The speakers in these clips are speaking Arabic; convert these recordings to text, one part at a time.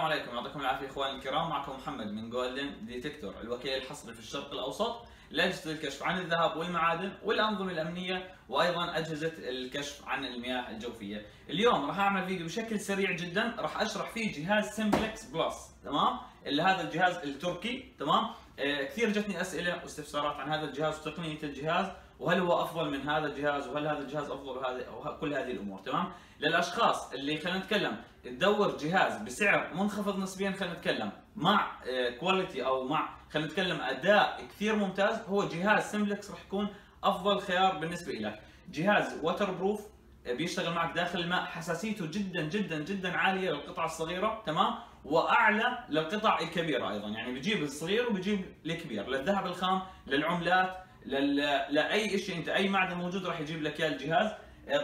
عليكم يعطيكم العافية إخواني الكرام معكم محمد من جولدن ديتكتور الوكيل الحصري في الشرق الأوسط لاجهزه الكشف عن الذهب والمعادن والأنظمة الأمنية وأيضا أجهزة الكشف عن المياه الجوفية. اليوم راح أعمل فيديو بشكل سريع جدا راح أشرح فيه جهاز سمبلكس بلس تمام؟ اللي هذا الجهاز التركي تمام؟ آه كثير جتني أسئلة واستفسارات عن هذا الجهاز وتقنية الجهاز وهل هو أفضل من هذا الجهاز وهل هذا الجهاز أفضل وهذا وكل هذه الأمور تمام؟ للأشخاص اللي خلينا نتكلم تدور جهاز بسعر منخفض نسبيا خلينا نتكلم مع quality أو مع خلينا نتكلم أداء كثير ممتاز هو جهاز سمبلكس راح يكون أفضل خيار بالنسبة لك جهاز waterproof بيشتغل معك داخل الماء حساسيته جدا جدا جدا عالية للقطع الصغيرة تمام؟ وأعلى للقطع الكبيرة أيضا يعني بيجيب الصغير وبيجيب الكبير للذهب الخام للعملات. لل... لأي شيء أنت أي معدن موجود راح يجيب لك إياه الجهاز.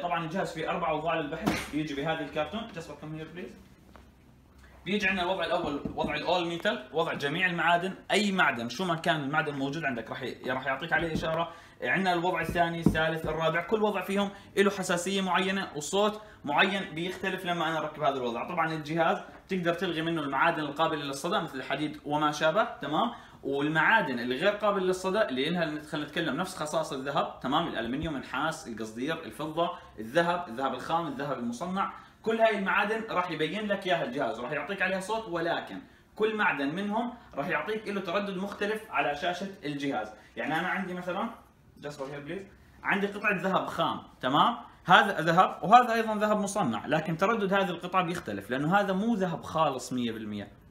طبعا الجهاز فيه أربع أوضاع للبحث. بيجي بهذه الكرتون just come here please بيجي عندنا الوضع الأول وضع ال all metal وضع جميع المعادن. أي معدن شو ما كان المعدن موجود عندك راح راح يعطيك عليه إشارة. عندنا الوضع الثاني الثالث الرابع. كل وضع فيهم له حساسية معينة وصوت معين بيختلف لما أنا أركب هذا الوضع. طبعا الجهاز تقدر تلغي منه المعادن القابلة للصدى مثل الحديد وما شابه. تمام؟ والمعادن اللي غير قابله للصدى اللي انها خلينا نتكلم نفس خصائص الذهب تمام؟ الألمنيوم النحاس القصدير الفضة الذهب الذهب الخام الذهب المصنع. كل هاي المعادن راح يبين لك إياها الجهاز وراح يعطيك عليها صوت ولكن كل معدن منهم راح يعطيك له تردد مختلف على شاشة الجهاز. يعني أنا عندي مثلا here please عندي قطعة ذهب خام تمام؟ هذا ذهب وهذا أيضا ذهب مصنع لكن تردد هذه القطعة بيختلف لأنه هذا مو ذهب خالص 100%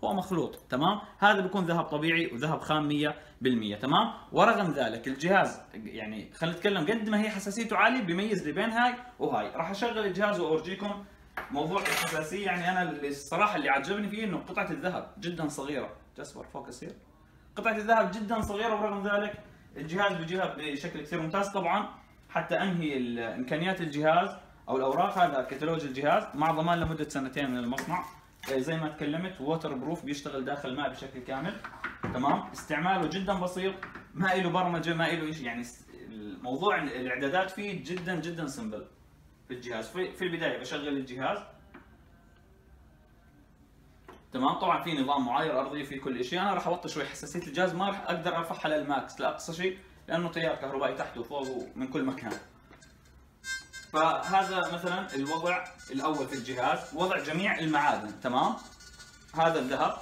هو مخلوط تمام؟ هذا بيكون ذهب طبيعي وذهب خام 100% تمام؟ ورغم ذلك الجهاز يعني خلينا نتكلم قد ما هي حساسيته عالية بيميز لي بين هاي وهاي. راح أشغل الجهاز وأورجيكم موضوع الحساسية يعني أنا الصراحة اللي عجبني فيه إنه قطعة الذهب جدا صغيرة. just focus here قطعة الذهب جدا صغيرة ورغم ذلك الجهاز بيجيها بشكل كثير ممتاز طبعا. حتى أنهي امكانيات الجهاز أو الأوراق هذا كتالوج الجهاز. مع ضمان لمدة سنتين من المصنع. زي ما تكلمت waterproof بيشتغل داخل الماء بشكل كامل. تمام؟ استعماله جدا بسيط. ما له برمجة ما له شيء يعني الموضوع الإعدادات فيه جدا جدا سمبل في الجهاز. في, في البداية بشغل الجهاز. تمام؟ طبعا في نظام معاير ارضي في كل شيء أنا راح أوطي شوي حساسية الجهاز ما راح أقدر أرفعها للماكس لاقصى شيء لأنه تيار كهربائي تحت وفوق ومن كل مكان. فهذا مثلا الوضع الأول في الجهاز وضع جميع المعادن تمام؟ هذا الذهب.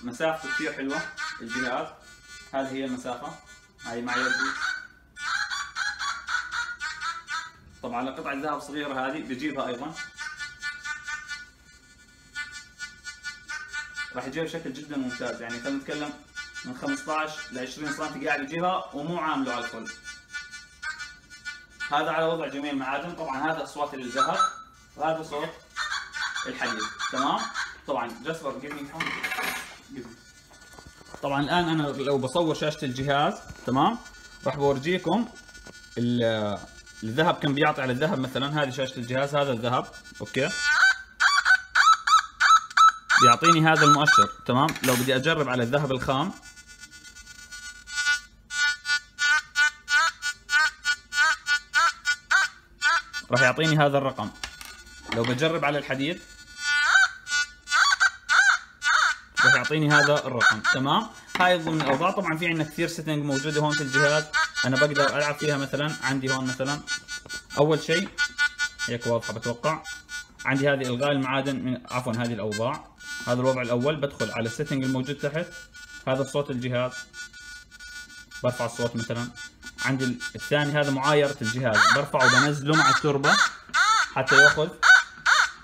مسافته كثير حلوة الجهاز. هذه هي المسافة. هاي مع يدي. طبعا القطعه الذهب صغيرة هذه بجيبها أيضا. راح يجيبها بشكل جدا ممتاز. يعني خلينا نتكلم من 15 ل 20 سم قاعد يجيبها ومو عامله على الكل هذا على وضع جميع المعادن. طبعا هذا اصوات الذهب وهذا صوت الحديد. تمام؟ طبعا جسر جيب طبعا الآن أنا لو بصور شاشة الجهاز تمام؟ راح بورجيكم الذهب كم بيعطي على الذهب مثلا؟ هذه شاشة الجهاز هذا الذهب. أوكي؟ بيعطيني هذا المؤشر تمام؟ لو بدي أجرب على الذهب الخام. راح يعطيني هذا الرقم. لو بجرب على الحديد راح يعطيني هذا الرقم تمام؟ هاي ضمن الأوضاع. طبعا في عندنا كثير setting موجودة هون في الجهاز. أنا بقدر ألعب فيها مثلا. عندي هون مثلا. أول شيء هيك واضحة بتوقع. عندي هذه الغاء المعادن من عفوا هذه الأوضاع. هذا الوضع الأول بدخل على ال setting الموجود تحت. هذا صوت الجهاز. برفع الصوت مثلا. عندي الثاني هذا معايرة الجهاز. برفعه وبنزله مع التربة حتى يأخذ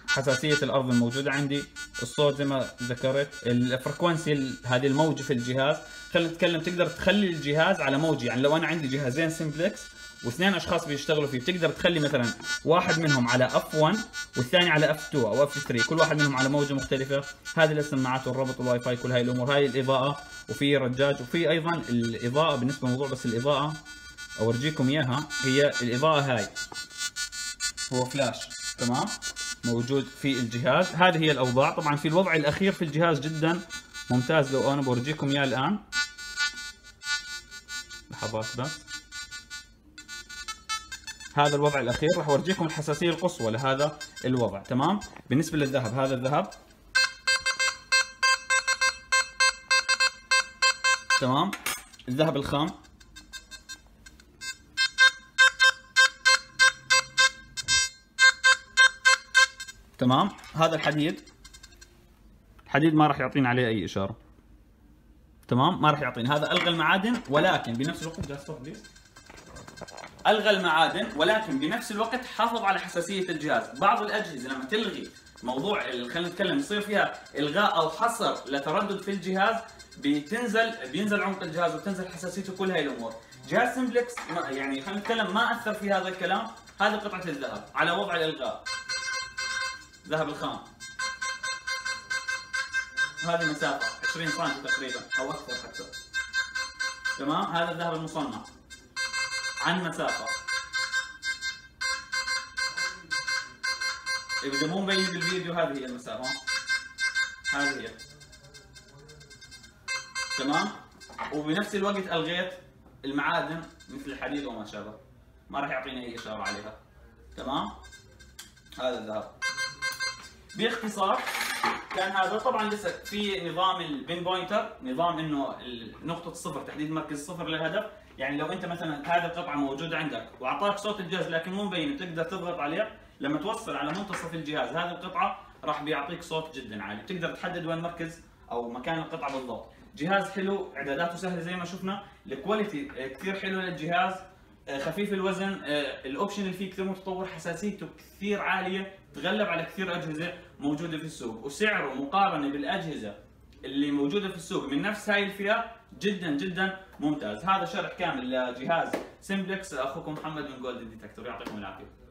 حساسية الأرض الموجودة عندي. الصوت زي ما ذكرت ال frequency هذه الموجة في الجهاز. خلينا نتكلم تقدر تخلي الجهاز على موجة. يعني لو أنا عندي جهازين سمبلكس واثنين أشخاص بيشتغلوا فيه. بتقدر تخلي مثلا واحد منهم على F 1 والثاني على F 2 أو F 3 كل واحد منهم على موجة مختلفة. هذه السماعات والربط والواي فاي كل هاي الأمور. هاي الإضاءة. وفي رجاج. وفي أيضا الإضاءة بالنسبة لموضوع بس الإضاءة. أورجيكم إياها. هي الإضاءة هاي. هو فلاش تمام؟ موجود في الجهاز. هذه هي الأوضاع. طبعا في الوضع الأخير في الجهاز جدا ممتاز. لو أنا بورجيكم إياه الآن. لحظات بس. هذا الوضع الأخير راح أورجيكم الحساسية القصوى لهذا الوضع تمام؟ بالنسبة للذهب هذا الذهب. تمام؟ الذهب الخام. تمام؟ هذا الحديد. الحديد ما راح يعطينا عليه أي إشارة. تمام؟ ما راح يعطينا هذا ألغى المعادن ولكن بنفس الوقت جاست ألغى المعادن ولكن بنفس الوقت حافظ على حساسية الجهاز. بعض الأجهزة لما تلغي موضوع خلينا نتكلم يصير فيها إلغاء أو حصر لتردد في الجهاز بتنزل بينزل عمق الجهاز وتنزل حساسيته كل هاي الأمور. جهاز سمبلكس يعني خلينا نتكلم ما أثر في هذا الكلام. هذه قطعة الذهب على وضع الإلغاء. ذهب الخام. هذه مسافة 20 سم تقريبا أو أكثر حتى. تمام؟ هذا الذهب المصنع. عن مسافة. إذا مو مبين بالفيديو هذه هي المسافة. هذه هي. تمام؟ وبنفس الوقت ألغيت المعادن مثل الحديد وما شابه. ما راح يعطيني أي إشارة عليها. تمام؟ هذا الذهب. باختصار كان هذا طبعا لسه في نظام البين بوينتر نظام إنه نقطة الصفر تحديد مركز الصفر للهدف. يعني لو انت مثلا هذه القطعة موجوده عندك وأعطاك صوت الجهاز لكن مو مبين تقدر تضغط عليه لما توصل على منتصف الجهاز هذه القطعة راح بيعطيك صوت جدا عالي. تقدر تحدد وين مركز أو مكان القطعة بالضبط. جهاز حلو إعداداته سهلة زي ما شفنا. ال quality كثير حلو للجهاز. آه، خفيف الوزن آه، ال option اللي فيه كثير متطور حساسيته كثير عالية تغلب على كثير أجهزة موجودة في السوق. وسعره مقارنة بالأجهزة اللي موجودة في السوق من نفس هاي الفئة جدا جدا ممتاز. هذا شرح كامل لجهاز سمبلكس أخوكم محمد من جولدن ديتكتور يعطيكم العافية.